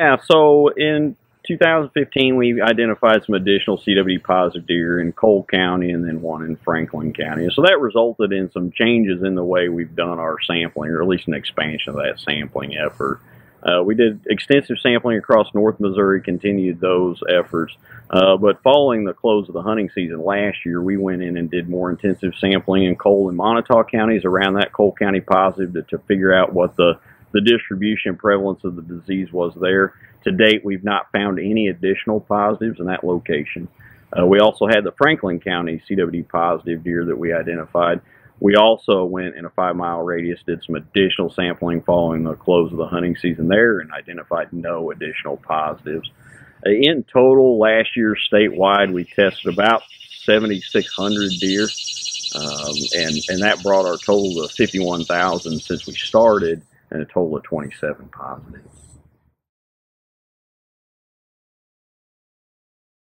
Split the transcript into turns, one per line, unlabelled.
Yeah, so in 2015, we identified some additional CWD positive deer in Cole County and then one in Franklin County. So that resulted in some changes in the way we've done our sampling, or at least an expansion of that sampling effort. Uh, we did extensive sampling across North Missouri, continued those efforts. Uh, but following the close of the hunting season last year, we went in and did more intensive sampling in Cole and Moniteau counties around that Cole County positive to, to figure out what the, the distribution prevalence of the disease was there. To date, we've not found any additional positives in that location. Uh, we also had the Franklin County CWD positive deer that we identified. We also went in a five mile radius, did some additional sampling following the close of the hunting season there, and identified no additional positives. Uh, in total, last year statewide, we tested about 7,600 deer, um, and, and that brought our total to 51,000 since we started, and a total of 27 positives.